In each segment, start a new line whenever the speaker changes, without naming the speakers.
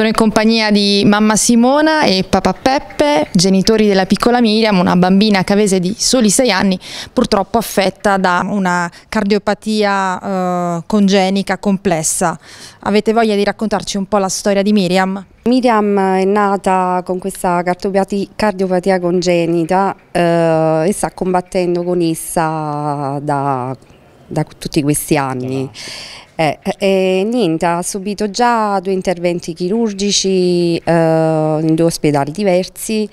Sono in compagnia di mamma Simona e papà Peppe, genitori della piccola Miriam, una bambina cavese di soli 6 anni, purtroppo affetta da una cardiopatia eh, congenica complessa. Avete voglia di raccontarci un po' la storia di Miriam?
Miriam è nata con questa cardiopatia congenita eh, e sta combattendo con essa da, da tutti questi anni. Eh, eh, niente, ha subito già due interventi chirurgici eh, in due ospedali diversi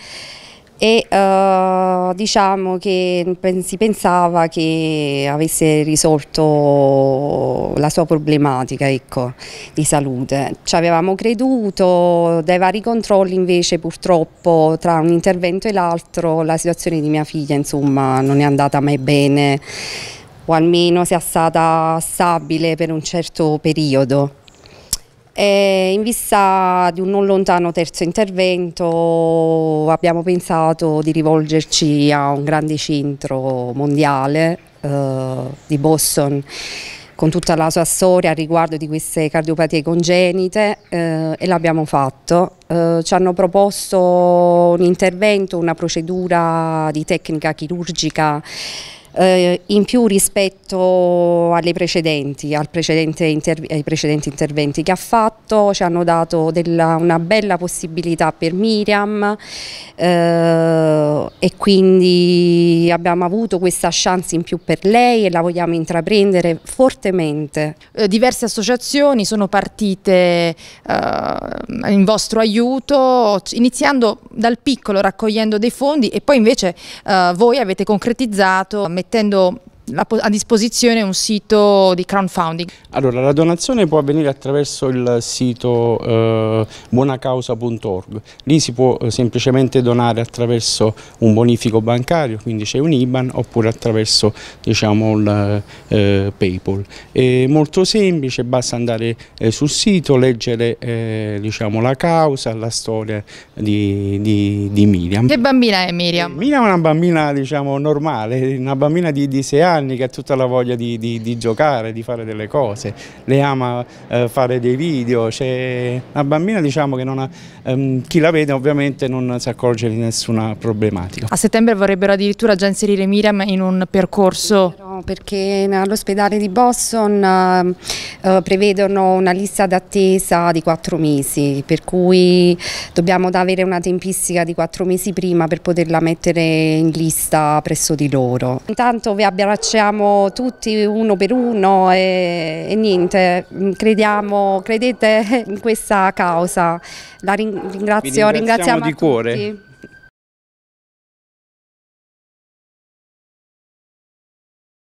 e eh, diciamo che si pensava che avesse risolto la sua problematica ecco, di salute. Ci avevamo creduto, dai vari controlli invece purtroppo tra un intervento e l'altro la situazione di mia figlia insomma non è andata mai bene o almeno sia stata stabile per un certo periodo. E in vista di un non lontano terzo intervento abbiamo pensato di rivolgerci a un grande centro mondiale eh, di Boston con tutta la sua storia riguardo di queste cardiopatie congenite eh, e l'abbiamo fatto. Eh, ci hanno proposto un intervento, una procedura di tecnica chirurgica eh, in più rispetto alle precedenti, precedente ai precedenti interventi che ha fatto, ci hanno dato della, una bella possibilità per Miriam eh, e quindi abbiamo avuto questa chance in più per lei e la vogliamo intraprendere fortemente.
Eh, diverse associazioni sono partite eh, in vostro aiuto, iniziando dal piccolo raccogliendo dei fondi e poi invece eh, voi avete concretizzato mettendo mettendo a disposizione un sito di crowdfunding?
Allora, la donazione può avvenire attraverso il sito eh, buonacausa.org. Lì si può eh, semplicemente donare attraverso un bonifico bancario, quindi c'è un IBAN, oppure attraverso diciamo, il eh, PayPal. È molto semplice, basta andare eh, sul sito, leggere eh, diciamo, la causa, la storia di, di, di, Miriam.
Che bambina è Miriam?
Miriam è una bambina diciamo, normale, una bambina di, di 6 anni anni che ha tutta la voglia di, di, di giocare, di fare delle cose, le ama eh, fare dei video, c'è una bambina diciamo che non ha, ehm, chi la vede ovviamente non si accorge di nessuna problematica.
A settembre vorrebbero addirittura già inserire Miriam in un percorso?
No, perché all'ospedale di Boston eh, eh, prevedono una lista d'attesa di quattro mesi, per cui dobbiamo avere una tempistica di quattro mesi prima per poterla mettere in lista presso di loro. Intanto vi abbracciamo tutti uno per uno e, e niente, crediamo, credete in questa causa. La ringrazio, ringraziamo
di cuore. Tutti.